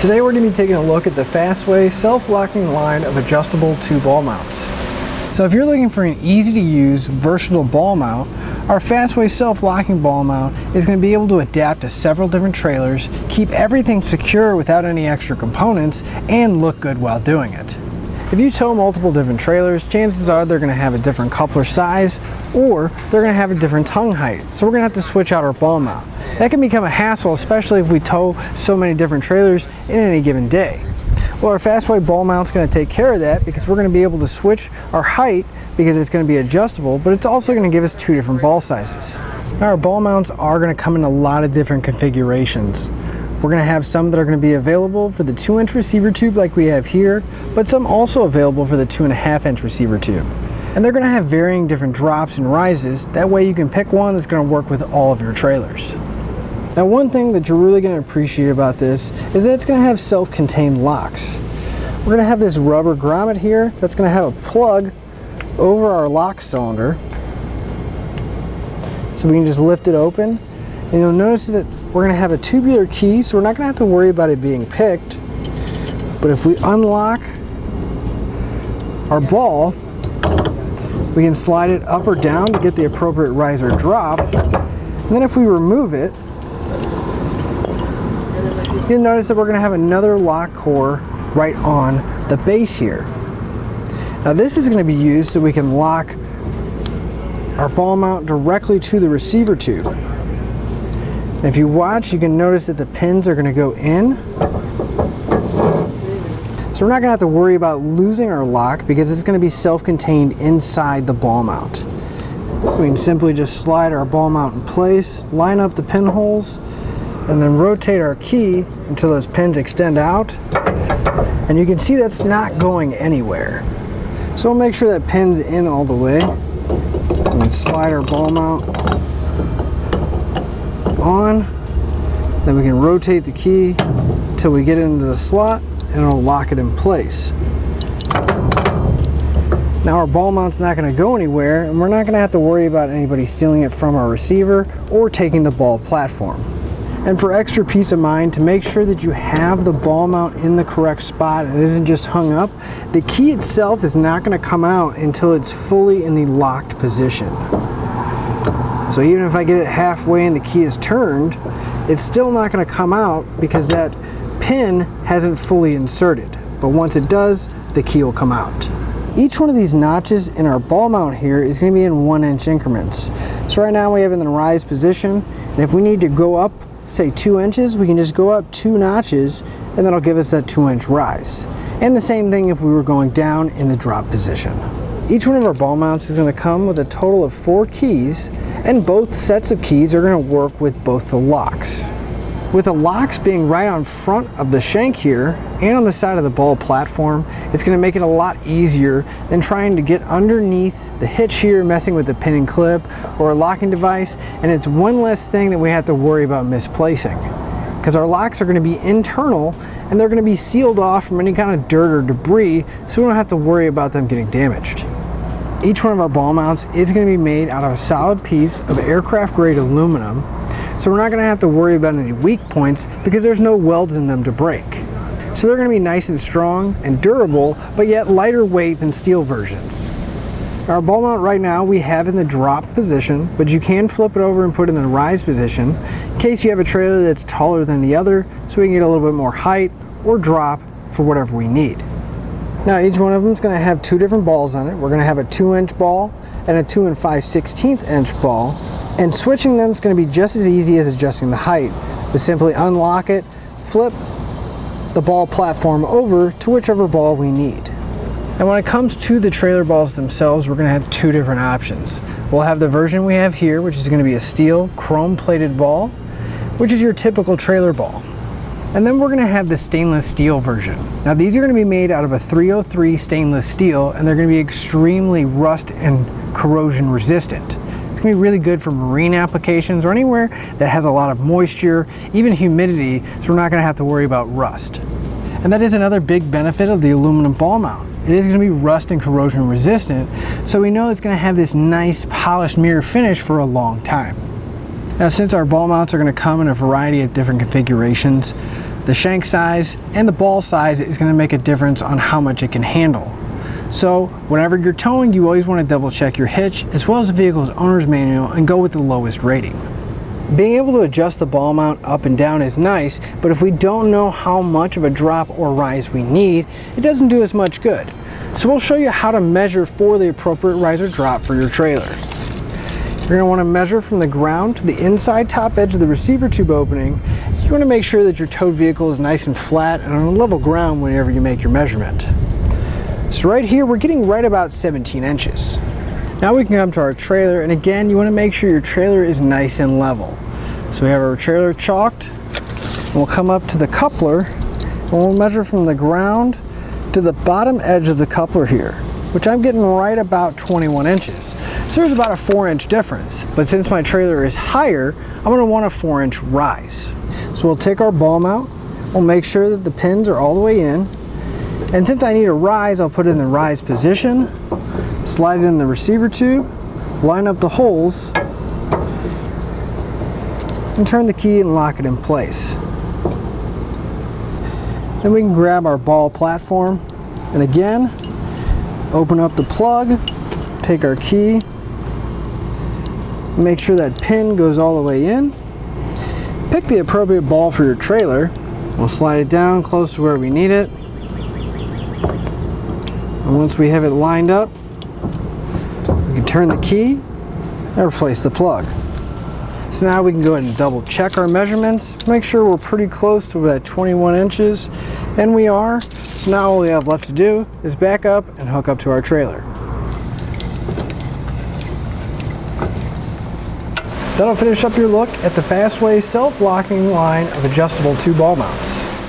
Today we're going to be taking a look at the Fastway self-locking line of adjustable two ball mounts. So if you're looking for an easy to use, versatile ball mount, our Fastway self-locking ball mount is going to be able to adapt to several different trailers, keep everything secure without any extra components, and look good while doing it. If you tow multiple different trailers, chances are they're going to have a different coupler size or they're going to have a different tongue height. So we're going to have to switch out our ball mount. That can become a hassle, especially if we tow so many different trailers in any given day. Well, our Fastway ball mount is going to take care of that because we're going to be able to switch our height because it's going to be adjustable, but it's also going to give us two different ball sizes. Now, our ball mounts are going to come in a lot of different configurations. We're going to have some that are going to be available for the 2 inch receiver tube like we have here, but some also available for the 2.5 inch receiver tube. And they're going to have varying different drops and rises, that way you can pick one that's going to work with all of your trailers. Now one thing that you're really going to appreciate about this is that it's going to have self-contained locks. We're going to have this rubber grommet here that's going to have a plug over our lock cylinder. So we can just lift it open. And you'll notice that we're going to have a tubular key, so we're not going to have to worry about it being picked. But if we unlock our ball, we can slide it up or down to get the appropriate rise or drop. And then if we remove it, you'll notice that we're going to have another lock core right on the base here. Now this is going to be used so we can lock our ball mount directly to the receiver tube. And if you watch, you can notice that the pins are going to go in. So we're not going to have to worry about losing our lock because it's going to be self-contained inside the ball mount. So we can simply just slide our ball mount in place, line up the pinholes, and then rotate our key until those pins extend out. And you can see that's not going anywhere. So we'll make sure that pin's in all the way. And then slide our ball mount on. Then we can rotate the key until we get into the slot and it'll lock it in place. Now our ball mount's not going to go anywhere and we're not going to have to worry about anybody stealing it from our receiver or taking the ball platform. And for extra peace of mind, to make sure that you have the ball mount in the correct spot and it isn't just hung up, the key itself is not going to come out until it's fully in the locked position. So even if I get it halfway and the key is turned, it's still not going to come out because that pin hasn't fully inserted. But once it does, the key will come out. Each one of these notches in our ball mount here is going to be in one inch increments. So right now we have it in the rise position, and if we need to go up say two inches, we can just go up two notches and that'll give us that two inch rise. And the same thing if we were going down in the drop position. Each one of our ball mounts is going to come with a total of four keys and both sets of keys are going to work with both the locks. With the locks being right on front of the shank here and on the side of the ball platform, it's going to make it a lot easier than trying to get underneath the hitch here, messing with the pin and clip or a locking device, and it's one less thing that we have to worry about misplacing. Because our locks are going to be internal and they're going to be sealed off from any kind of dirt or debris, so we don't have to worry about them getting damaged. Each one of our ball mounts is going to be made out of a solid piece of aircraft grade aluminum so we're not going to have to worry about any weak points because there's no welds in them to break. So they're going to be nice and strong and durable, but yet lighter weight than steel versions. Our ball mount right now we have in the drop position, but you can flip it over and put it in the rise position in case you have a trailer that's taller than the other so we can get a little bit more height or drop for whatever we need. Now each one of them is going to have two different balls on it. We're going to have a 2 inch ball and a 2 and 5 16th inch ball and switching them is going to be just as easy as adjusting the height. We simply unlock it, flip the ball platform over to whichever ball we need. And when it comes to the trailer balls themselves, we're going to have two different options. We'll have the version we have here, which is going to be a steel chrome plated ball, which is your typical trailer ball. And then we're going to have the stainless steel version. Now these are going to be made out of a 303 stainless steel and they're going to be extremely rust and corrosion resistant. It's gonna be really good for marine applications or anywhere that has a lot of moisture, even humidity, so we're not gonna have to worry about rust. And that is another big benefit of the aluminum ball mount. It is gonna be rust and corrosion resistant, so we know it's gonna have this nice polished mirror finish for a long time. Now since our ball mounts are gonna come in a variety of different configurations, The shank size and the ball size is going to make a difference on how much it can handle. So whenever you're towing, you always want to double check your hitch as well as the vehicle's owner's manual and go with the lowest rating. Being able to adjust the ball mount up and down is nice, but if we don't know how much of a drop or rise we need, it doesn't do as much good. So we'll show you how to measure for the appropriate rise or drop for your trailer. You're going to want to measure from the ground to the inside top edge of the receiver tube opening. You want to make sure that your towed vehicle is nice and flat and on a level ground whenever you make your measurement. So right here, we're getting right about 17 inches. Now we can come to our trailer, and again, you want to make sure your trailer is nice and level. So we have our trailer chocked, and we'll come up to the coupler, and we'll measure from the ground to the bottom edge of the coupler here, which I'm getting right about 21 inches. So there's about a four inch difference. But since my trailer is higher, I'm gonna want a four inch rise. So we'll take our ball mount, we'll make sure that the pins are all the way in. And since I need a rise, I'll put it in the rise position, slide it in the receiver tube, line up the holes, and turn the key and lock it in place. Then we can grab our ball platform and again, open up the plug, take our key, Make sure that pin goes all the way in. Pick the appropriate ball for your trailer. We'll slide it down close to where we need it. And once we have it lined up, we can turn the key and replace the plug. So now we can go ahead and double check our measurements, make sure we're pretty close to that 21 inches, and we are. So now all we have left to do is back up and hook up to our trailer. That'll finish up your look at the Fastway self-locking line of adjustable two ball mounts.